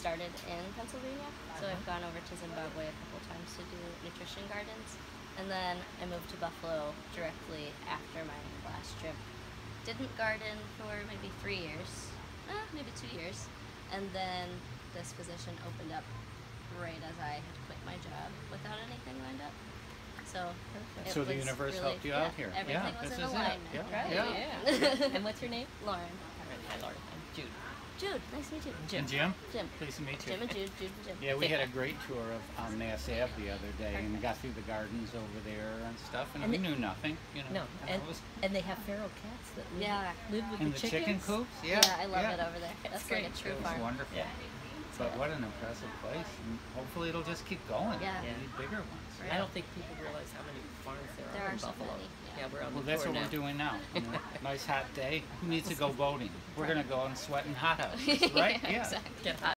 started in Pennsylvania, so I've gone over to Zimbabwe a couple times to do nutrition gardens, and then I moved to Buffalo directly after my last trip. Didn't garden for maybe three years, eh, maybe two years, and then this position opened up right as I had quit my job without anything lined up. So, So the universe really- helped you yeah, out here. Everything Yeah, was this in is it. Yeah, Right, yeah. yeah. and what's your name? Lauren, Hi, Lauren. I'm Jude. Jude, nice to meet you. And Jim? Jim. Pleased to meet you. Jim and Jude, Jude and Jim. Yeah, we had a great tour of um, Mass Ave the other day and got through the gardens over there and stuff, and, And we the- knew nothing, you know. No, and, it was- and they have feral cats that live, Yeah. live with and the, the chicken coops? Yeah, Yeah, I love yeah. it over there. That's like a true It was farm. wonderful. Yeah. But what an impressive place. And hopefully it'll just keep going. Yeah. We need bigger ones. I don't think people realize how many farms there, There are are in so Buffalo. many, yeah. we're on Well, the that's what now. we're doing now. You know, nice hot day. Who needs to go boating? We're gonna go and sweat in hot houses, right? Yeah, Yeah. exactly. Get hot